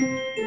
Música